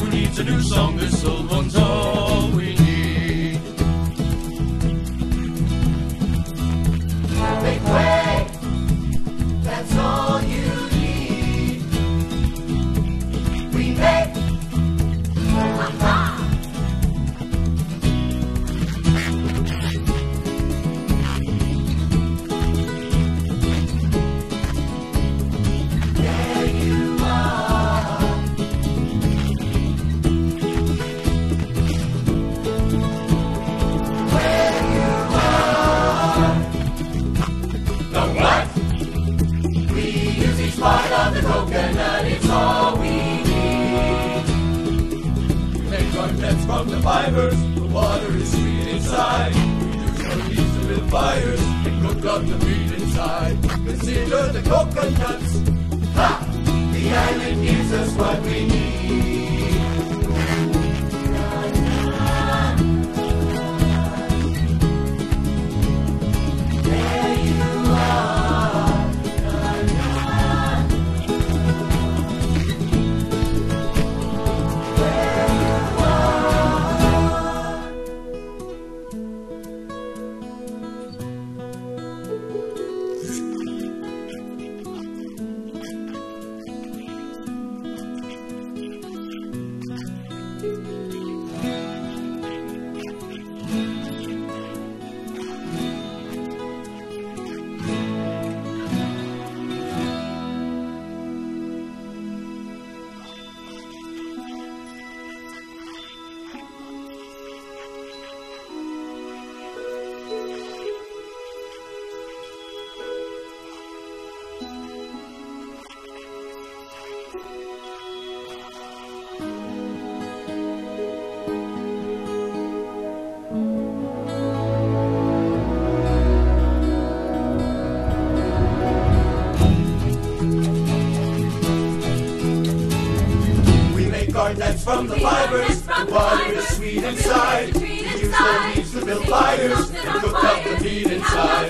Who needs a new song? This old one's all from the fibers. The water is sweet inside. We use our build fires and cook up the meat inside. Consider the coconuts. Ha! The island gives us what we need. from the fibers. The water is sweet inside. We use their leaves to build fires and cook up the meat inside.